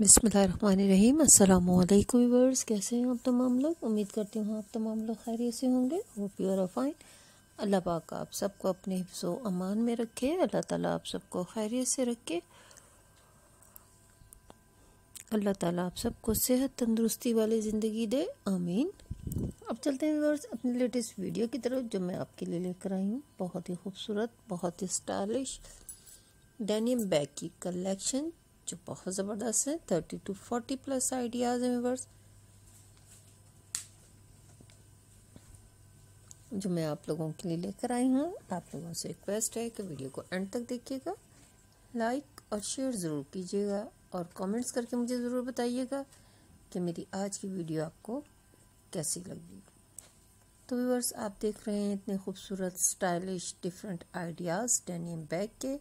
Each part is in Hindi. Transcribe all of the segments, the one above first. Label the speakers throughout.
Speaker 1: बिसमीम अल्लाम व्यूवर्स कैसे हैं आप तमाम लोग? उम्मीद करती हूँ आप तमाम लोग खैरियत से होंगे। वो प्योर फाइन अल्लाह पाक आप सबको अपने हिफ्ज़ अमान में रखे। अल्लाह ताला आप सबको खैरियत से रखे। अल्लाह ताला आप सबको सेहत तंदुरुस्ती वाली ज़िंदगी दे। आमीन। अब चलते हैं व्यूवर्स अपने लेटेस्ट वीडियो की तरफ़, जो मैं आपके लिए लेकर आई हूँ। बहुत ही खूबसूरत, बहुत ही स्टाइलिश डेनियम बैग की कलेक्शन। जो बहुत ज़बरदस्त है thirty to forty plus ideas हैं व्यूवर्स जो मैं आप लोगों के लिए लेकर आई हूँ, आप लोगों से रिक्वेस्ट है कि वीडियो को एंड तक देखिएगा। लाइक और शेयर ज़रूर कीजिएगा और कमेंट्स करके मुझे ज़रूर बताइएगा कि मेरी आज की वीडियो आपको कैसी लगी। तो व्यूवर्स आप देख रहे हैं इतने खूबसूरत stylish different ideas denim bag के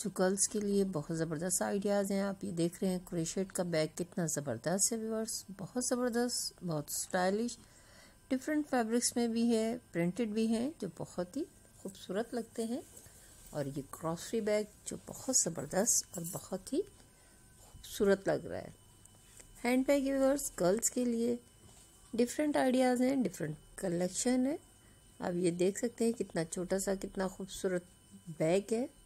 Speaker 1: जो गर्ल्स के लिए बहुत ज़बरदस्त आइडियाज़ हैं, आप ये देख रहे हैं, क्रेशेट का बैग कितना ज़बरदस्त है व्यूवर्स बहुत ज़बरदस्त, बहुत स्टाइलिश। डिफरेंट फैब्रिक्स में भी है, प्रिंटेड भी हैं, जो बहुत ही खूबसूरत लगते हैं। और ये क्रॉसरी बैग जो बहुत ज़बरदस्त और बहुत ही खूबसूरत लग रहा है। हैंड बैग व्यूवर्स गर्ल्स के लिए। डिफरेंट आइडियाज़ हैं, डिफरेंट कलेक्शन है। आप ये देख सकते हैं कितना छोटा सा, कितना खूबसूरत बैग है।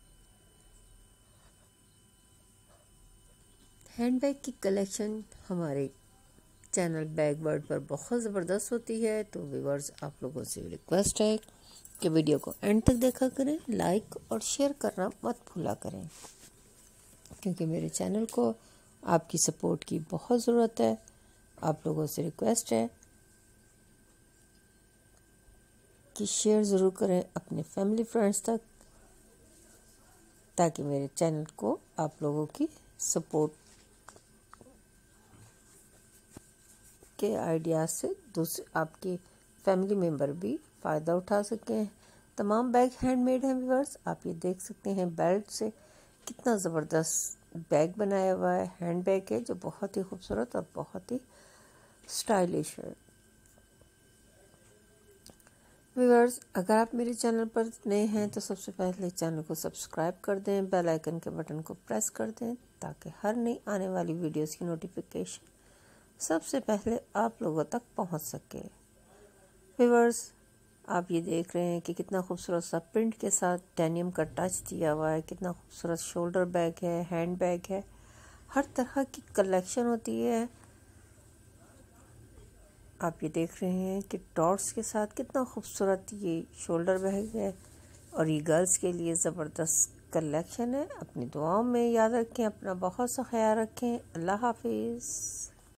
Speaker 1: हैंडबैग की कलेक्शन हमारे चैनल बैग वर्ड पर बहुत ज़बरदस्त होती है तो व्यूवर्स आप लोगों से रिक्वेस्ट है कि वीडियो को एंड तक देखा करें लाइक और शेयर करना मत भूला करें। क्योंकि मेरे चैनल को आपकी सपोर्ट की बहुत ज़रूरत है, आप लोगों से रिक्वेस्ट है कि शेयर ज़रूर करें अपने फैमिली फ्रेंड्स तक, ताकि मेरे चैनल को आप लोगों की सपोर्ट के आइडियाज़ से दूसरे, आपके फैमिली मेंबर भी फ़ायदा उठा सके हैं। तमाम बैग हैंडमेड हैं व्यूवर्स आप ये देख सकते हैं बेल्ट से कितना ज़बरदस्त बैग बनाया हुआ है हैंड बैग है, जो बहुत ही खूबसूरत और बहुत ही स्टाइलिश है। व्यूवर्स अगर आप मेरे चैनल पर नए हैं तो सबसे पहले चैनल को सब्सक्राइब कर दें, बेल आइकन के बटन को प्रेस कर दें, ताकि हर नई आने वाली वीडियोस की नोटिफिकेशन सबसे पहले आप लोगों तक पहुँच सके। व्यूवर्स आप ये देख रहे हैं कि कितना खूबसूरत सा प्रिंट के साथ डेनियम का टच दिया हुआ है, कितना खूबसूरत शोल्डर बैग है हैंड बैग है। हर तरह की कलेक्शन होती है। आप ये देख रहे हैं कि डॉट्स के साथ कितना खूबसूरत ये शोल्डर बैग है और ये गर्ल्स के लिए ज़बरदस्त कलेक्शन है। अपनी दुआओं में याद रखें, अपना बहुत सा ख्याल रखें। अल्लाह हाफिज़।